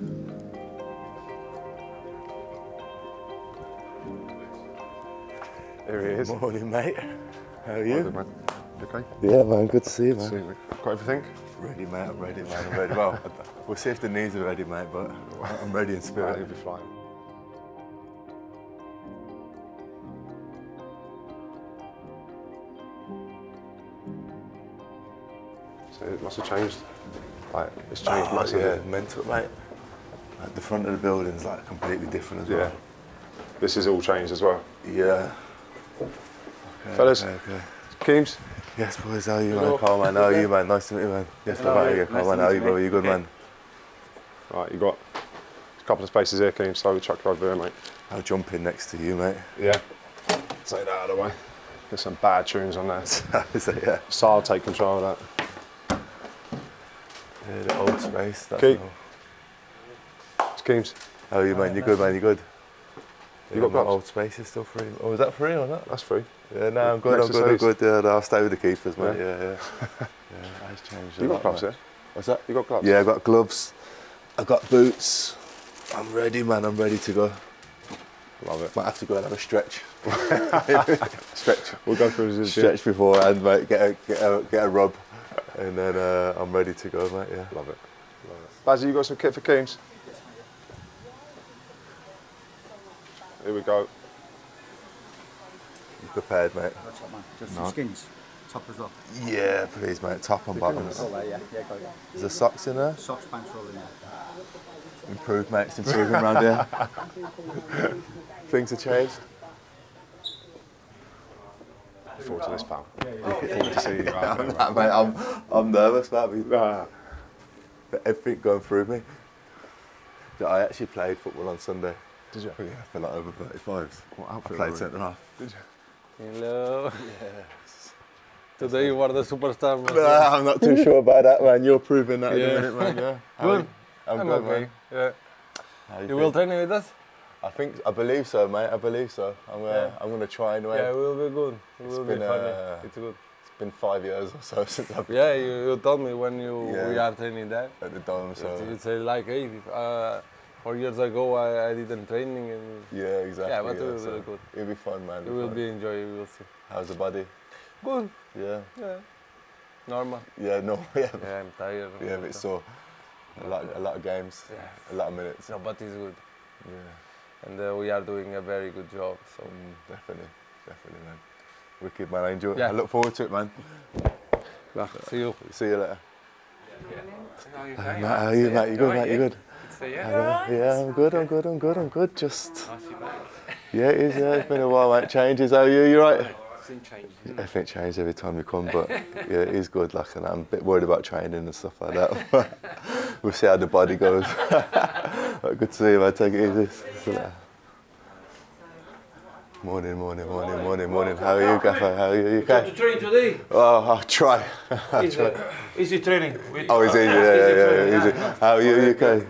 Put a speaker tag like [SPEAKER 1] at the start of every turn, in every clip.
[SPEAKER 1] Here he is.
[SPEAKER 2] Morning, mate. How are
[SPEAKER 1] Good,
[SPEAKER 2] you?
[SPEAKER 1] man. Okay?
[SPEAKER 2] Yeah, man. Good to see you, man.
[SPEAKER 1] See you. Got everything?
[SPEAKER 2] Ready, mate. I'm ready, man. I'm ready. Well, we'll see if the knees are ready, mate. But I'm ready in spirit.
[SPEAKER 1] you'll be flying. So it must have changed. Like, it's changed
[SPEAKER 2] Oh,
[SPEAKER 1] massively.
[SPEAKER 2] yeah, mental, mate. Like, the front of the building's like completely different as
[SPEAKER 1] Yeah.
[SPEAKER 2] well.
[SPEAKER 1] This is all changed as well.
[SPEAKER 2] Yeah. Okay,
[SPEAKER 1] Fellas.
[SPEAKER 2] Okay, okay.
[SPEAKER 1] Keems,
[SPEAKER 2] Yes, boys. How are you, man? Carl, man. How are you, man? Nice to meet you, man. Yes,
[SPEAKER 3] Hello,
[SPEAKER 2] brother.
[SPEAKER 3] mate.
[SPEAKER 2] Yeah, Carl, man? How are you,
[SPEAKER 3] you,
[SPEAKER 2] bro? You good,
[SPEAKER 3] Okay.
[SPEAKER 2] man?
[SPEAKER 1] right, you got a couple of spaces here, Keems, so we'll chuck you over there, mate.
[SPEAKER 2] I'll jump in next to you, mate.
[SPEAKER 1] Yeah. Take that out of the way. There's some bad tunes on there.
[SPEAKER 2] Is that, yeah.
[SPEAKER 1] So I'll take control of that.
[SPEAKER 2] Yeah, the old space. That's
[SPEAKER 1] Keep.
[SPEAKER 2] all.
[SPEAKER 1] It's Keems.
[SPEAKER 2] How are you, man? You good, man? You good?
[SPEAKER 1] You
[SPEAKER 2] Yeah,
[SPEAKER 1] got
[SPEAKER 2] my old space is still free. Oh, is that free or not?
[SPEAKER 1] That's free.
[SPEAKER 2] Yeah, no, I'm good. I'm good. I'm good. Yeah, no, I'll stay with the keepers, mate.
[SPEAKER 1] Yeah.
[SPEAKER 2] Yeah, yeah. yeah, it's changed. a
[SPEAKER 1] You got
[SPEAKER 2] lot,
[SPEAKER 1] gloves,
[SPEAKER 2] mate.
[SPEAKER 1] yeah?
[SPEAKER 2] What's that?
[SPEAKER 1] You got gloves?
[SPEAKER 2] Yeah, I got gloves. I got boots. I'm ready, man. I'm ready to go.
[SPEAKER 1] Love it.
[SPEAKER 2] Might have to go and have a stretch. stretch.
[SPEAKER 1] We'll go through this.
[SPEAKER 2] Stretch beforehand, mate. Get a get a get a rub, and then uh, I'm ready to go, mate. Yeah.
[SPEAKER 1] Love it. Love it. Bazzy, you got some kit for Keems? Here we go.
[SPEAKER 2] You prepared, mate?
[SPEAKER 3] What's up, man? Just some skins. Top as well.
[SPEAKER 2] Yeah, please, mate. Top and bottoms.
[SPEAKER 3] Oh, yeah, yeah, go, yeah.
[SPEAKER 2] Is there socks in there?
[SPEAKER 3] Socks, pants, all in there.
[SPEAKER 2] Improved, mate. It's improving around here. Things have changed.
[SPEAKER 1] Look forward to this, pal. Look forward to seeing you out there.
[SPEAKER 2] Nah, mate, I'm, I'm nervous, mate.
[SPEAKER 1] Nah.
[SPEAKER 2] Everything going through me. Yeah, I actually played football on Sunday.
[SPEAKER 1] Did you?
[SPEAKER 2] Yeah, for like over 35s.
[SPEAKER 1] What
[SPEAKER 2] I
[SPEAKER 1] outfit were
[SPEAKER 2] played
[SPEAKER 1] you?
[SPEAKER 2] centre half.
[SPEAKER 1] Did you?
[SPEAKER 4] Hello. Yes. Today you are the superstar. man.
[SPEAKER 2] Nah, I'm not too sure about that, man. You're proving that
[SPEAKER 4] Yeah.
[SPEAKER 2] in a minute, man. Yeah.
[SPEAKER 4] Good.
[SPEAKER 2] I'm,
[SPEAKER 4] I'm
[SPEAKER 2] good,
[SPEAKER 4] okay.
[SPEAKER 2] man.
[SPEAKER 4] Yeah.
[SPEAKER 2] How
[SPEAKER 4] You will
[SPEAKER 2] feel?
[SPEAKER 4] train with us?
[SPEAKER 2] I think, I believe so, mate. I believe so. I'm gonna,
[SPEAKER 4] Yeah.
[SPEAKER 2] I'm gonna try anyway.
[SPEAKER 4] Yeah, it will be good. It
[SPEAKER 2] It's
[SPEAKER 4] will be
[SPEAKER 2] been,
[SPEAKER 4] funny.
[SPEAKER 2] uh,
[SPEAKER 4] It's good.
[SPEAKER 2] It's been five years or so since I've been
[SPEAKER 4] Yeah, you, you told me when you
[SPEAKER 2] Yeah.
[SPEAKER 4] we are training there.
[SPEAKER 2] at the dome, so
[SPEAKER 4] You say like, hey, uh, four years ago I, I didn't training and
[SPEAKER 2] yeah, exactly.
[SPEAKER 4] Yeah, but it will
[SPEAKER 2] so
[SPEAKER 4] be good.
[SPEAKER 2] It'll be fun, man.
[SPEAKER 4] you will
[SPEAKER 2] fun.
[SPEAKER 4] be enjoy. we will see.
[SPEAKER 2] How's the body?
[SPEAKER 4] Good.
[SPEAKER 2] Yeah,
[SPEAKER 4] Yeah. Normal.
[SPEAKER 2] yeah, no, yeah,
[SPEAKER 4] Yeah, I'm tired.
[SPEAKER 2] yeah, but it's so a lot, a lot of games,
[SPEAKER 4] Yeah.
[SPEAKER 2] a lot of minutes.
[SPEAKER 4] No, but it's good.
[SPEAKER 2] Yeah,
[SPEAKER 4] And uh, we are doing a very good job. So
[SPEAKER 2] mm, definitely, definitely, man. Wicked, man. I enjoy. it.
[SPEAKER 4] Yeah.
[SPEAKER 2] I look forward to it, man.
[SPEAKER 4] see you.
[SPEAKER 2] See you later. Hey, Matt, how are you, mate? You good, mate? You good? Hello. Yeah, I'm good. I'm good. I'm good. I'm good. Just. Yeah, it is. Yeah, it's been a while, mate. Changes. How are you? You right? Everything changes every time you come, but yeah, it is good. Like, and I'm a bit worried about training and stuff like that. we'll see how the body goes. good to see you, man. Take it easy. See you. Morning, morning, morning, morning, morning. How are you, Gaffer? How are you? You
[SPEAKER 5] to train today.
[SPEAKER 2] Oh, I'll try.
[SPEAKER 5] Easy, easy training.
[SPEAKER 2] Oh, is it? Yeah, yeah, yeah, easy. How are you? You okay?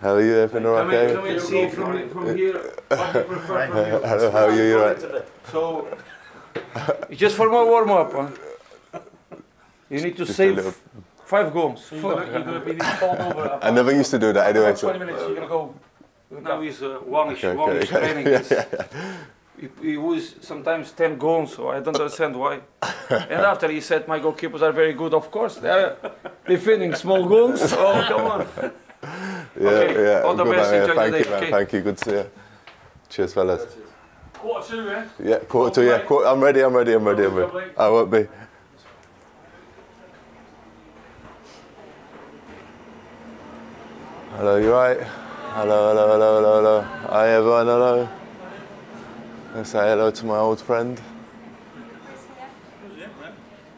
[SPEAKER 2] How are you? Everything all
[SPEAKER 5] Come and, come
[SPEAKER 2] okay?
[SPEAKER 5] see from, from here what prefer from you.
[SPEAKER 2] Hello, how are you? You right?
[SPEAKER 5] So, it's just for my warm up. Huh? You need to
[SPEAKER 2] Just
[SPEAKER 5] save five goals. You're you're gonna be fall over.
[SPEAKER 2] I never used to do that anyway.
[SPEAKER 5] 20
[SPEAKER 2] So.
[SPEAKER 5] minutes, you're gonna go. Now he's uh, one-ish,
[SPEAKER 2] Okay,
[SPEAKER 5] one-ish
[SPEAKER 2] okay.
[SPEAKER 5] training. Is, he, he was sometimes 10 goals, so I don't understand why. and after he said, my goalkeepers are very good, of course. They're defending small goals. Oh, come on.
[SPEAKER 2] Yeah,
[SPEAKER 5] Okay,
[SPEAKER 2] yeah.
[SPEAKER 5] all the
[SPEAKER 2] good,
[SPEAKER 5] best,
[SPEAKER 2] man. Yeah,
[SPEAKER 5] enjoy the
[SPEAKER 2] Thank
[SPEAKER 5] day,
[SPEAKER 2] you, man.
[SPEAKER 5] okay?
[SPEAKER 2] Thank you. Good to see you. Cheers, fellas.
[SPEAKER 5] Quarter two, eh?
[SPEAKER 2] Yeah, quarter two. Yeah, quarter, I'm ready. I'm ready. I'm ready. I'm ready. I won't be. Hello, you right? Hello, hello, hello, hello, hello. Hi, everyone. Hello. Let's say hello to my old friend.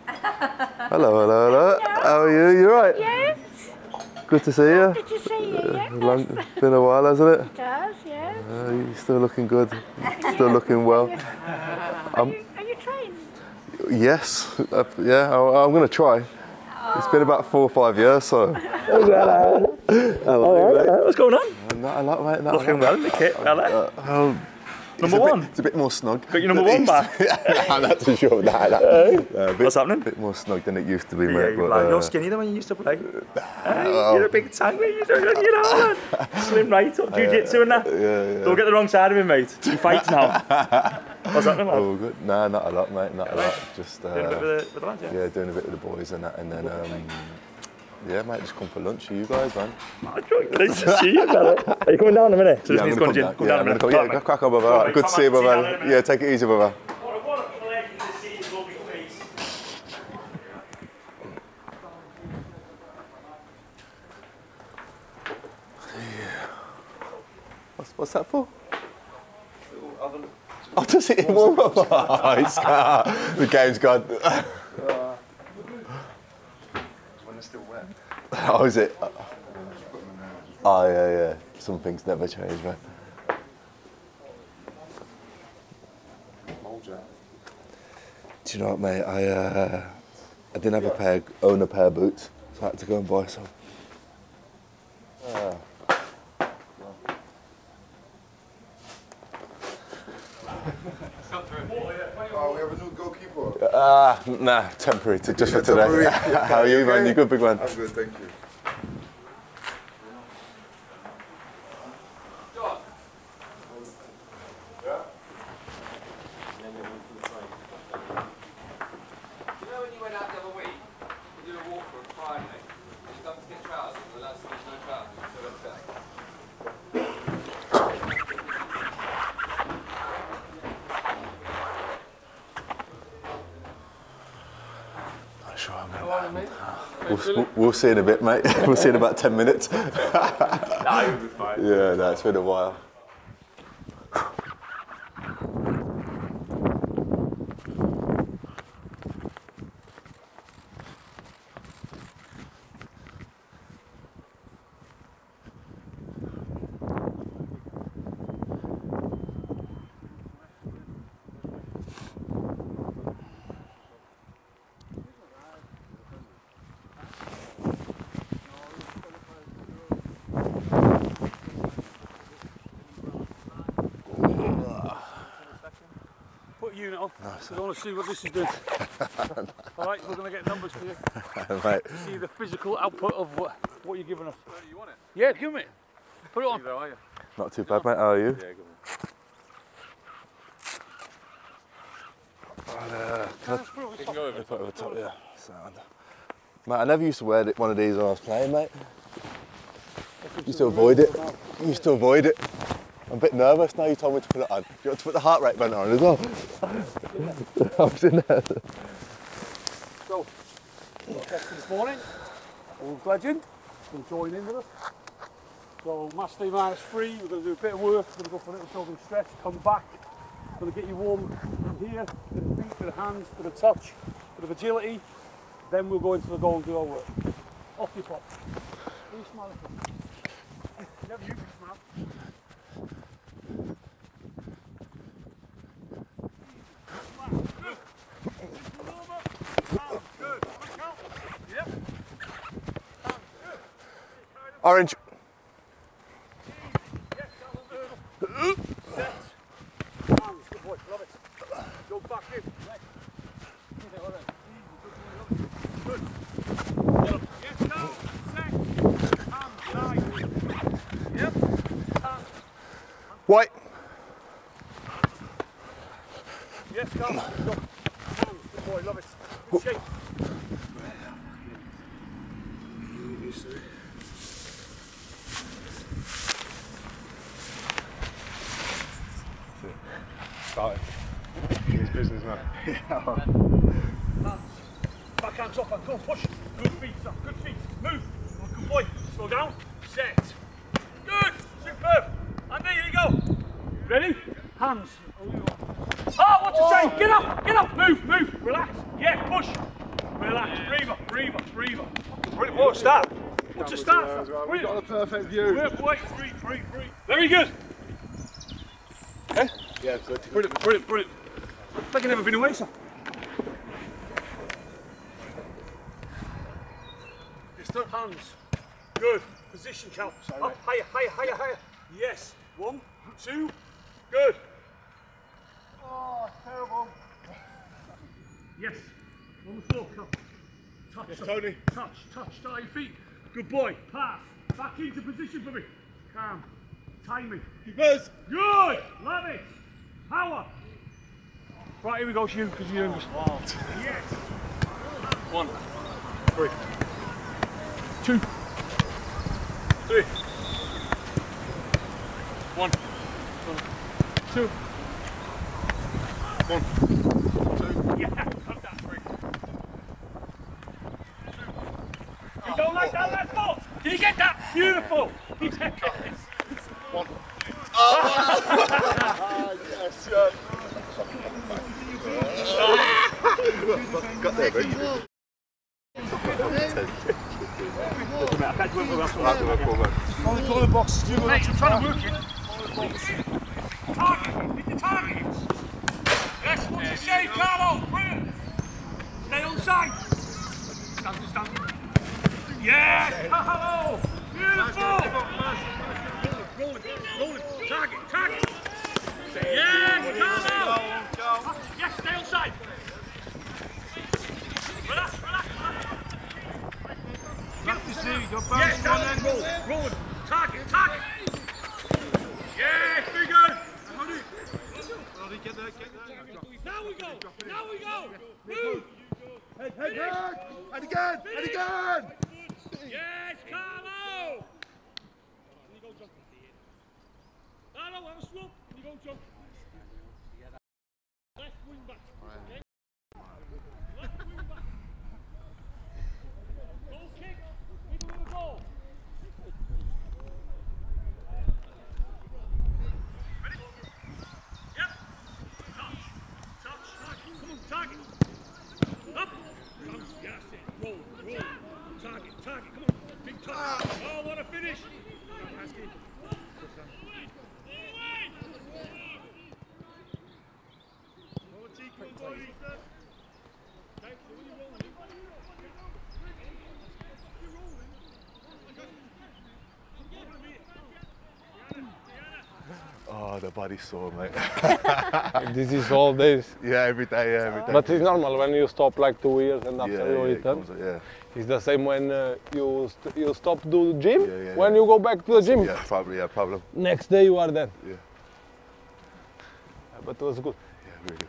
[SPEAKER 2] Hello, hello, hello. How are you? You're right?
[SPEAKER 6] Yes,
[SPEAKER 2] Good to see you.
[SPEAKER 6] good to see you. Uh, yeah,
[SPEAKER 2] Long, been a while, hasn't it?
[SPEAKER 6] it does. Yes.
[SPEAKER 2] Uh, you're still looking good. Still looking well.
[SPEAKER 6] Are um, you, are you trained?
[SPEAKER 2] Yes, uh, yeah, I, I'm going to try. It's been about four or five years, so. Hello. Hello.
[SPEAKER 5] What's going on?
[SPEAKER 2] Uh, not a lot, mate. Not a lot.
[SPEAKER 5] well, the kit, well,
[SPEAKER 2] Uh,
[SPEAKER 7] Number
[SPEAKER 2] bit-
[SPEAKER 7] one.
[SPEAKER 2] It's a bit more snug.
[SPEAKER 7] Got your number one back.
[SPEAKER 2] I'm not too sure. Nah, nah. Uh, a bit,
[SPEAKER 7] What's happening?
[SPEAKER 2] bit more snug than it used to be,
[SPEAKER 7] Yeah,
[SPEAKER 2] mate.
[SPEAKER 7] you're,
[SPEAKER 2] but,
[SPEAKER 7] like, you're
[SPEAKER 2] uh,
[SPEAKER 7] skinny than when you used to play. Hey, you're a big tank, mate. You're, you know, man. Slim right up, jiu-jitsu and that.
[SPEAKER 2] yeah, yeah.
[SPEAKER 7] Don't get the wrong side of me, mate. You fight now. What's happening, lad?
[SPEAKER 2] Oh, good. Nah, not a lot, mate. Not a lot. Just uh,
[SPEAKER 7] Doing a bit with the, with the lads, yeah?
[SPEAKER 2] yeah, doing a bit with the boys and that, and then um, yeah, mate, just come for lunch. Are you guys, man?
[SPEAKER 7] Joy, Nice to see you, fella. Are you coming down in a minute? So
[SPEAKER 2] Yeah, I'm gonna
[SPEAKER 7] going to
[SPEAKER 2] come
[SPEAKER 7] gym. Come
[SPEAKER 2] Yeah,
[SPEAKER 7] down
[SPEAKER 2] I'm
[SPEAKER 7] in a
[SPEAKER 2] gonna
[SPEAKER 7] minute.
[SPEAKER 2] come. Yeah, crack on, brother.
[SPEAKER 7] Alright,
[SPEAKER 2] Good to
[SPEAKER 7] come
[SPEAKER 2] see you,
[SPEAKER 7] on, see you
[SPEAKER 2] brother.
[SPEAKER 7] down in a minute.
[SPEAKER 2] Yeah, take it easy, brother.
[SPEAKER 7] What a pleasure to see his lovely face.
[SPEAKER 2] What's, what's that for? Oh, does it warm up? Oh, it's, the game's gone.
[SPEAKER 1] When it's still wet.
[SPEAKER 2] Oh, is it? Oh, yeah, yeah. Some things never change, man. Do you know what, mate? I uh, I didn't have a pair, own a pair of boots, so I had to go and buy some.
[SPEAKER 8] Oh, we have a new
[SPEAKER 2] Ah, nah, temporary, just for today. How are you, man? You good, big man?
[SPEAKER 8] I'm good, thank. You
[SPEAKER 9] know when you went out the other week, you did a walk on Friday, and you dumped to get trousers, and the lad said there's no trousers, so that's that.
[SPEAKER 2] Not sure I'm gonna. We'll, we'll, see in a bit, mate. we'll see in about 10 minutes.
[SPEAKER 7] Nah, be fine.
[SPEAKER 2] yeah, no, it's been a while.
[SPEAKER 10] Put a unit on. I want to see what this is doing. All right, we're going to get numbers for you.
[SPEAKER 2] mate.
[SPEAKER 10] See the physical output of what, what you're giving us. you want it? Yeah, give me it. Put it on. Either, are you?
[SPEAKER 2] Not too bad, mate. How are you?
[SPEAKER 10] You uh, can go over
[SPEAKER 2] Put over top, yeah. Sound. Mate, I never used to wear one of these when I was playing, mate. Used to avoid it. Used to avoid it. I'm a bit nervous now you told me to put it on. You want to put the heart rate monitor on as well? I was in there.
[SPEAKER 10] So, this morning. Wolves legend. Will join in with us. So, match day minus three. We're going to do a bit of work. We're going to go for a little shoulder stretch. Come back. Going to get you warm from here. Bit of feet, bit of hands, bit of touch, bit of agility. Then we'll go into the goal and do our work. Off you pop. You smiling? Never you smile.
[SPEAKER 2] Orange.
[SPEAKER 10] Hands, good boy, love it. Go back in. Next. Okay, all right. Easy, good boy, love it. Good. Yes, no. Set. Hands, side. Yep. Hands.
[SPEAKER 2] White.
[SPEAKER 10] Yes, go. Go. Hands, good boy, love it. Good shape.
[SPEAKER 1] Started. His business.
[SPEAKER 10] Hands. Back hands up and go push. Good feet, sir. Good feet. Move. Good boy. Slow down. Set. Good. Superb. And there you go. Ready? Hands. Oh, what you ah, say? Get up. Get up. Move. Move. Relax. Yeah, push. Relax. Breathe up. Breathe up. Breathe up. Breathe. What's that? What's the start?
[SPEAKER 8] We've got a perfect view.
[SPEAKER 10] Wait, wait, breathe, breathe, breathe. Very good. Eh?
[SPEAKER 8] Yeah, good.
[SPEAKER 10] Brilliant, brilliant, brilliant. Like you've never been away, sir. Distant hands. Good. Position count. Up, higher, higher, higher, higher. Yes. One, two. Good. Oh, terrible. Yes. On the floor, come. Touch. Yes, Tony. Touch, touch, start your feet. Good boy. Pass. Back into position for me. Calm. Timing. Good. Good. Love it. Power. Right, here we go, Hugh, because you're English. Yes. One. Three. Two. Three. One. Two. One. Two. Yeah, cut that three. You don't like that last ball? Did you get that? Beautiful. Yes.
[SPEAKER 8] One.
[SPEAKER 10] yes, yeah.
[SPEAKER 2] Got
[SPEAKER 10] I'm trying to work it. Target. Hit the targets. Yes, what's the shape, Carlo? Stay on side. Stand, stand. Yes, Carlo. Beautiful. Rolling, rolling. Target, target. Yes, Carlo. Yes, stay on side. Relax, relax, relax. Practice here, you go bounce yes. Roll, roll. Target, target. Yes, very good. Now we go. Now we go. Move.
[SPEAKER 8] Head, head, head. And again, and again.
[SPEAKER 10] Yes, Carlo. Can you go jump? Carlo, have a swoop. Can you go jump? Left wing back. Okay? Left wing back. Goal kick. Middle of the goal. Ready? Yep. Touch. Touch. Target. Come on, target. Up. Bounce. Yes, it. Roll. Roll. Target. Target. Come on. Big target. Oh, what a finish. Fantastic.
[SPEAKER 2] Oh, the body's sore, mate.
[SPEAKER 4] this is all days.
[SPEAKER 2] Yeah, every day, yeah, every day.
[SPEAKER 4] But it's normal when you stop like two years and after
[SPEAKER 2] Yeah,
[SPEAKER 4] you
[SPEAKER 2] yeah, it
[SPEAKER 4] return.
[SPEAKER 2] comes, yeah.
[SPEAKER 4] It's the same when uh, you st- you stop do gym.
[SPEAKER 2] Yeah, yeah,
[SPEAKER 4] when you go back to the gym,
[SPEAKER 2] Yeah, probably, yeah, problem.
[SPEAKER 4] next day you are there.
[SPEAKER 2] Yeah.
[SPEAKER 4] But it was good.
[SPEAKER 2] Yeah, really good.